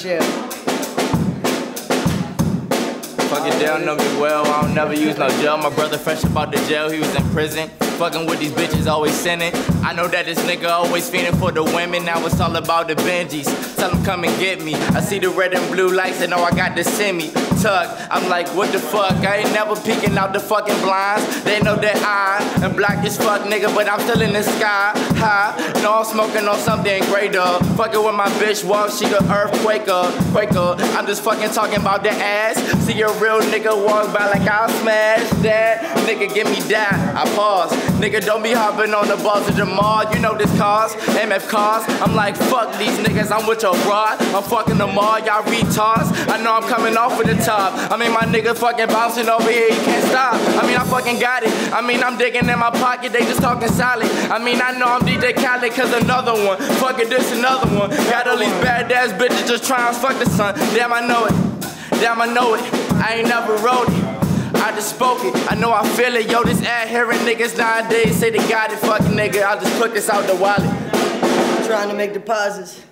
shit. Fucking jail, know me well. I don't never use no gel. My brother fresh about the jail, he was in prison. Fucking with these bitches, always sinning. I know that this nigga always fiending for the women. Now it's all about the Benjis. Tell them come and get me. I see the red and blue lights and know I got the semi. I'm like, what the fuck? I ain't never peeking out the fucking blinds. They know that I am black as fuck, nigga, but I'm still in the sky high. I'm smoking on something greater. Fucking with my bitch, walk, she a earthquaker. Quaker. I'm just fucking talking about the ass. See a real nigga walk by like I'll smash that. Nigga, give me that. I pause. Nigga, don't be hopping on the balls of Jamal. You know this cause, MFKAZ. I'm like, fuck these niggas. I'm with your rod. I'm fucking them all. Y'all retards. I know I'm coming off with the top. I mean, my nigga fucking bouncing over here. He can't stop. I mean, I fucking got it. I mean, I'm digging in my pocket. They just talking solid. I mean, I know I'm DJ Khaled cause another one. Fucking this another one. Got all these bad ass bitches just trying to fuck the sun. Damn, I know it. Damn, I know it. I ain't never wrote it. I just spoke it. I know I feel it. Yo, this ad hearing niggas nowadays say they got it. Fuck nigga, I'll just put this out the wallet. Trying to make deposits.